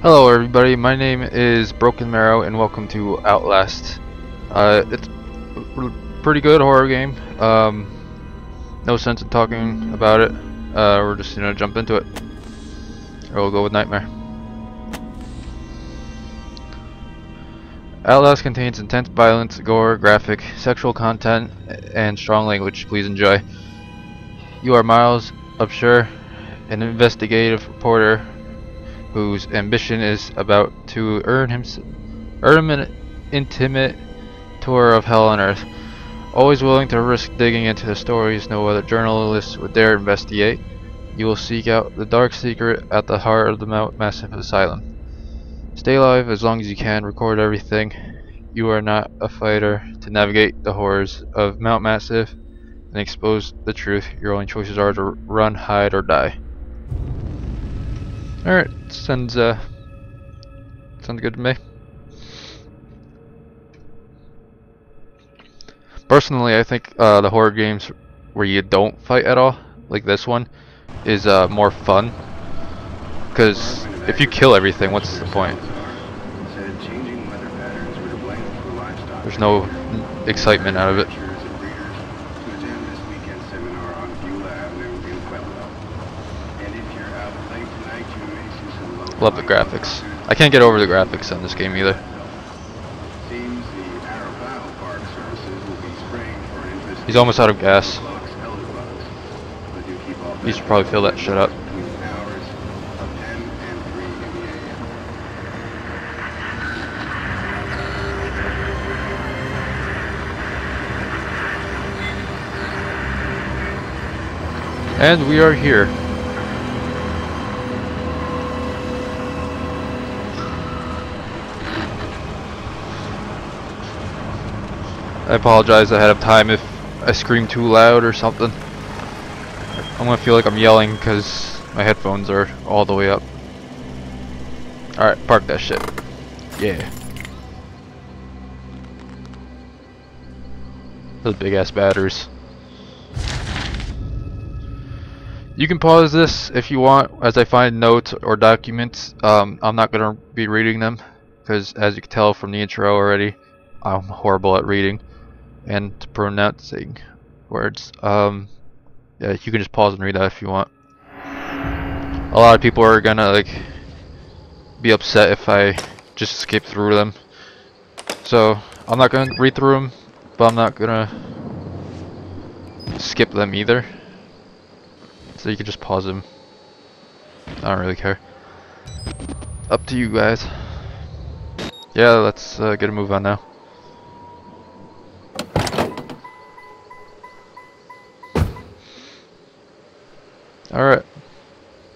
Hello everybody, my name is Broken Marrow and welcome to Outlast. Uh, it's a pretty good horror game. Um, no sense in talking about it. Uh, we're just gonna jump into it. Or we'll go with Nightmare. Outlast contains intense violence, gore, graphic, sexual content, and strong language. Please enjoy. You are Miles Upshur, an investigative reporter whose ambition is about to earn him earn an intimate tour of hell on earth. Always willing to risk digging into the stories no other journalist would dare investigate, you will seek out the dark secret at the heart of the Mount massive asylum. Stay alive as long as you can, record everything. You are not a fighter to navigate the horrors of Mount Massive and expose the truth. Your only choices are to run, hide, or die. Alright, sounds uh sounds good to me. Personally, I think uh, the horror games where you don't fight at all, like this one, is uh, more fun. Because if you kill everything, what's the point? There's no excitement out of it. Love the graphics. I can't get over the graphics on this game either. He's almost out of gas. He should probably fill that shit up. And we are here. I apologize ahead of time if I scream too loud or something. I'm gonna feel like I'm yelling because my headphones are all the way up. Alright, park that shit. Yeah. Those big ass batteries. You can pause this if you want as I find notes or documents. Um, I'm not going to be reading them because as you can tell from the intro already, I'm horrible at reading and pronouncing words. Um, yeah, you can just pause and read that if you want. A lot of people are gonna like be upset if I just skip through them. So I'm not gonna read through them, but I'm not gonna skip them either. So you can just pause them. I don't really care. Up to you guys. Yeah, let's uh, get a move on now. Alright.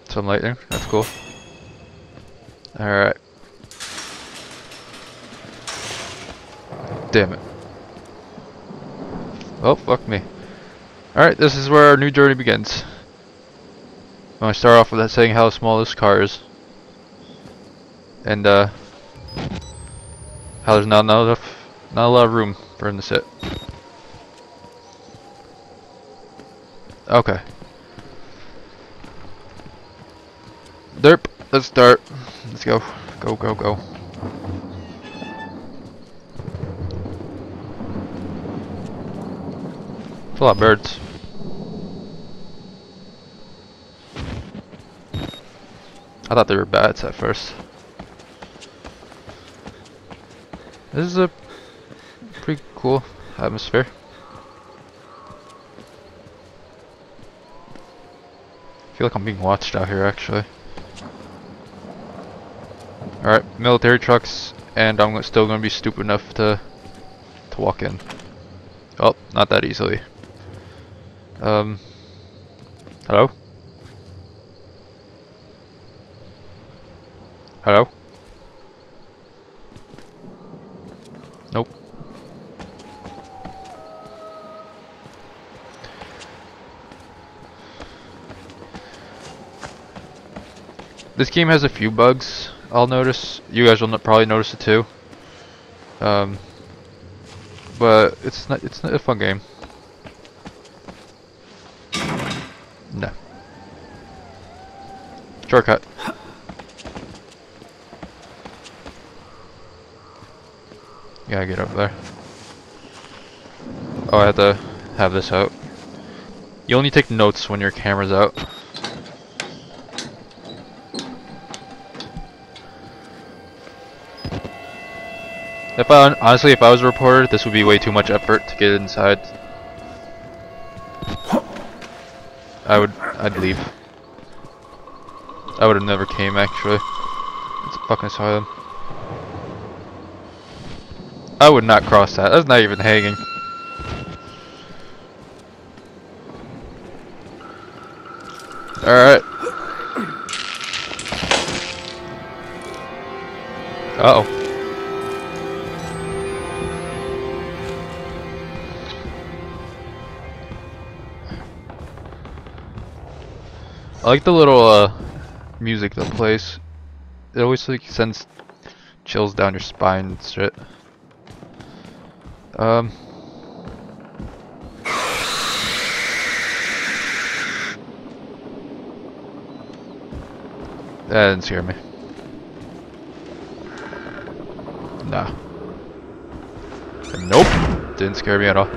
Some lightning, that's cool. Alright. Damn it. Oh, fuck me. Alright, this is where our new journey begins. I'm gonna start off with that saying how small this car is. And, uh... How there's not enough, not a lot of room for him to sit. Okay. Let's start. Let's go. Go, go, go. A lot of birds. I thought they were bats at first. This is a pretty cool atmosphere. I feel like I'm being watched out here actually. Alright, military trucks, and I'm still to be stupid enough to to walk in. Oh, not that easily. Um, hello? Hello? Nope. This game has a few bugs. I'll notice. You guys will probably notice it too. Um, but it's not it's not a fun game. No. Shortcut. Gotta get up there. Oh, I have to have this out. You only take notes when your camera's out. If I honestly, if I was a reporter, this would be way too much effort to get inside. I would, I'd leave. I would have never came actually. It's a fucking asylum. I would not cross that. That's not even hanging. Alright. Uh oh. I like the little uh, music that plays. It always like sends chills down your spine and shit. Um. That didn't scare me. Nah. Nope. Didn't scare me at all.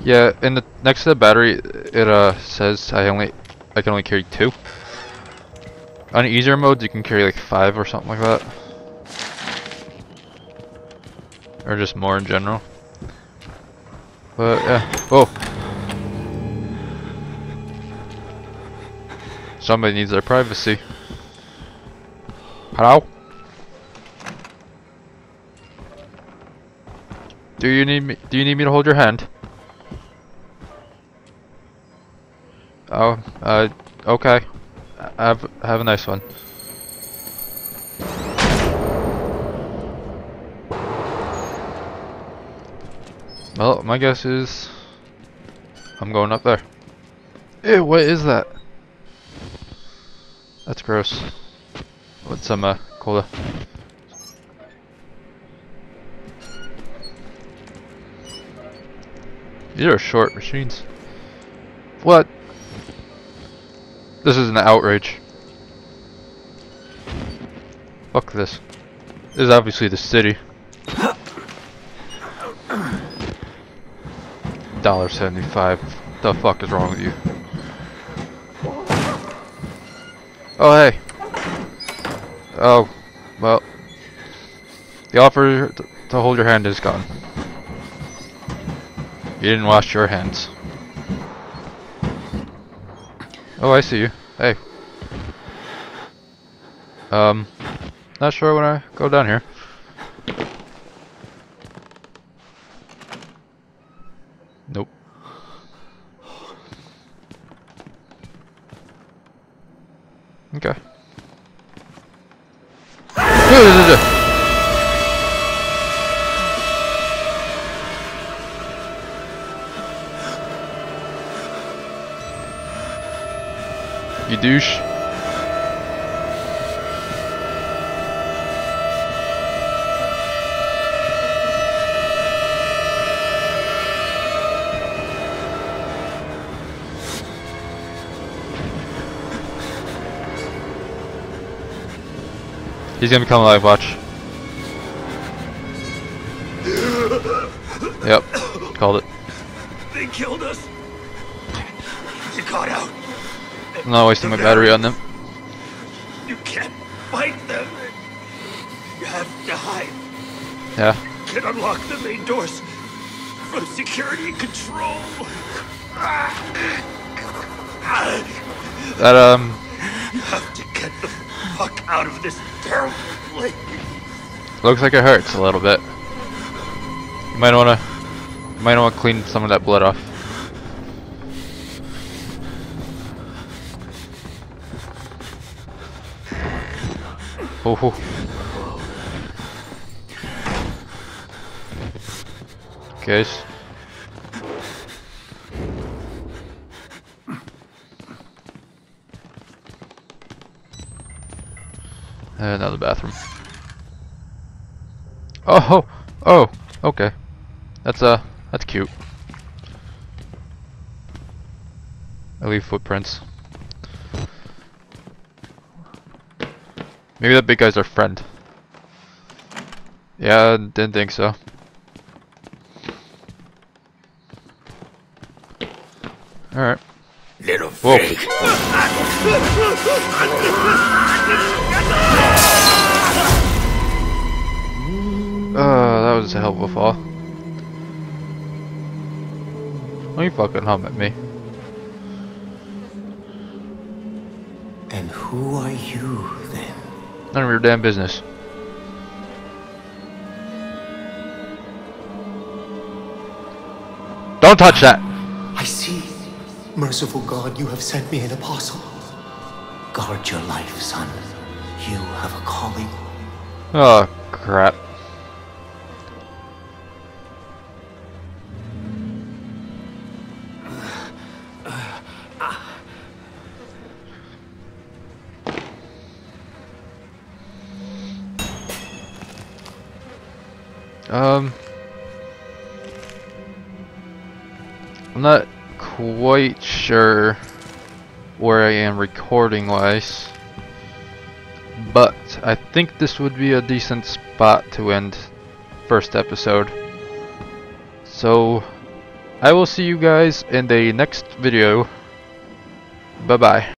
Yeah, in the next to the battery, it uh says I only I can only carry two. On easier modes, you can carry like five or something like that, or just more in general. But yeah, whoa. Somebody needs their privacy. Hello? Do you need me? Do you need me to hold your hand? Oh, uh, okay. Have have a nice one. Well, my guess is I'm going up there. Ew, what is that? That's gross. What's some uh, cola? These are short machines. What? This is an outrage. Fuck this. This is obviously the city. Dollar seventy-five. The fuck is wrong with you? Oh hey. Oh, well. The offer to hold your hand is gone. You didn't wash your hands. Oh, I see you. Hey. Um, not sure when I go down here. Nope. Okay. You douche. He's gonna become alive, watch. Yep, called it. They killed us. You got out. I'm not wasting my battery on them. You can't fight them. You have to hide. Yeah. Can unlock the main doors from security control. That um You have to get the fuck out of this terrible place. looks like it hurts a little bit. You might wanna you might wanna clean some of that blood off. Oh, oh. Guys. Another bathroom. Oh, oh, Okay. That's uh that's cute. I leave footprints. Maybe that big guy's our friend. Yeah, didn't think so. Alright. Little Whoa. freak. Uh, that was a hell of a fall. Don't you fucking hum at me. And who are you? None of your damn business. Don't touch that! I see. Merciful God, you have sent me an apostle. Guard your life, son. You have a calling. Oh, crap. I'm not quite sure where I am recording wise, but I think this would be a decent spot to end first episode. So, I will see you guys in the next video. Bye bye.